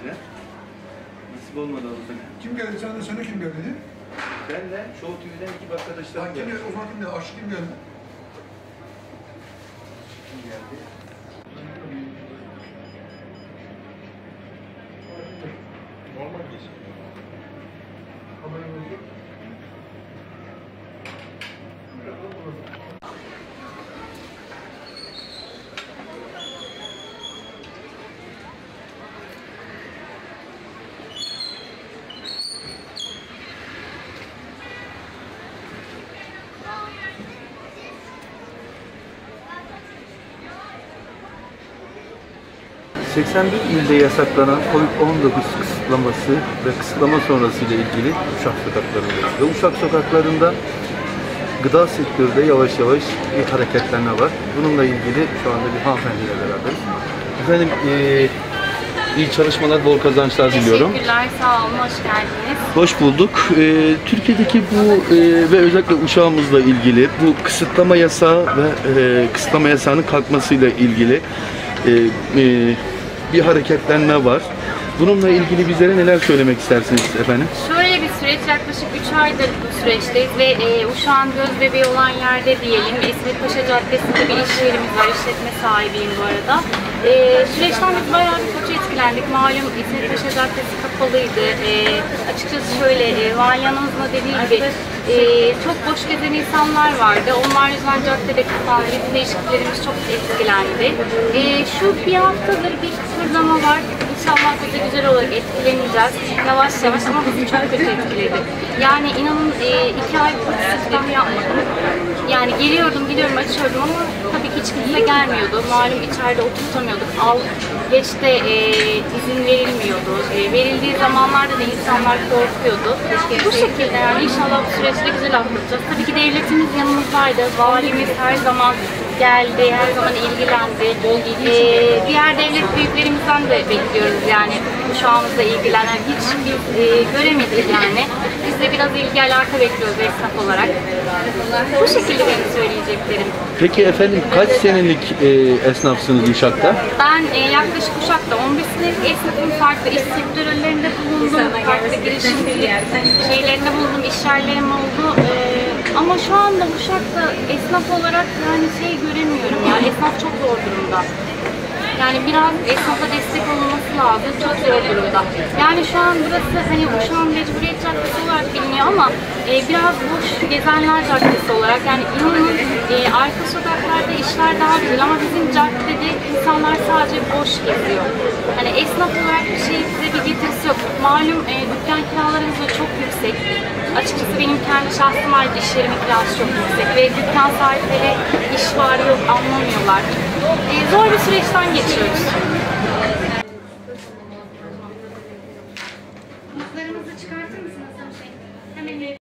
bize. Nasip olmadı olsa. Kim geldi? Sen de sana kim geldi? Ben de Show TV'den ekip arkadaşlarım Lan kim geldi. geldi? O zaman kim geldi? Kim geldi? Kim geldi? 81 ilde yasaklanan COVID-19 kısıtlaması ve kısıtlama sonrası ile ilgili Uşak sokaklarındayız. Ve Uşak sokaklarında gıda sektörü de yavaş yavaş bir hareketlenme var. Bununla ilgili şu anda bir hanımefendiyle beraberiz. Efendim eee iyi çalışmalar, bol kazançlar diliyorum. Teşekkürler, sağ olun, hoş geldiniz. Hoş bulduk. Ee, Türkiye'deki bu e, ve özellikle uşağımızla ilgili bu kısıtlama yasağı ve e, kısıtlama yasağının kalkmasıyla ilgili e, e, bir hareketlenme var. Bununla ilgili bizlere neler söylemek istersiniz efendim? Şöyle bir süreç, yaklaşık 3 aydır bu süreçteyiz ve e, Uşak'ın göz bebeği olan yerde diyelim, İsmet Paşa Caddesi'nde bir iş yerimiz var, işletme sahibiyim bu arada. E, süreçten biz bayağı bir kötü etkilendik. Malum İsmet Paşa Caddesi kapalıydı. E, açıkçası şöyle, e, Vali Hanım'ın dediği gibi e, çok boş gezen insanlar vardı. Onlar yüzden caddede kapandı, bizim de ilişkilerimiz çok etkilendi. E, şu bir haftadır bir kıpırdama var. İnşallah biz de güzel olarak etkileneceğiz. Yavaş yavaş ama bizi çok kötü etkiledi. Yani inanın e, iki ay istihdam yapmadım. Yani geliyordum, gidiyorum, açıyordum ama tabii ki hiç kimse gelmiyordu. Malum içeride oturtamıyorduk. Al, geç de e, izin verilmiyordu. E, verildiği zamanlarda da insanlar korkuyordu. Bu şekilde yani inşallah bu süreçte güzel atlatacağız. Tabii ki devletimiz yanımızdaydı. Valimiz her zaman geldi, her zaman ilgilendi. Ee, diğer devlet büyüklerimizden de bekliyoruz yani uşağımızla ilgilenen. Hiç biz e, göremedik yani. Biz de biraz ilgi alaka bekliyoruz esnaf olarak. Bu şekilde benim söyleyeceklerim. Peki efendim kaç senelik e, esnafsınız Uşak'ta? Ben e, yaklaşık Uşak'ta 11 senelik esnafım farklı iş sektörlerinde bulundum, farklı girişimcilik şeylerinde bulundum, iş yerlerim oldu. E, ama şu anda Uşak'ta esnaf olarak yani şey göremiyorum ya, esnaf çok zor durumda. Yani biraz esnafa destek olunması lazım. Çok zor durumda. Yani şu an burası hani Uşak'ın Mecburiyet Caddesi olarak biliniyor ama e, biraz boş gezenler caddesi olarak yani inanın e, arka sokaklarda işler daha güzel ama bizim caddede insanlar sadece boş geziyor. Hani esnaf olarak bir şey bize bir getirisi yok. Malum e, dükkan kiralarımız da çok yüksek. Açıkçası benim kendi şahsım ait iş yerimin kirası çok yüksek ve dükkan sahipleri iş var yok anlamıyorlar. E, zor bir süreçten geçiyoruz.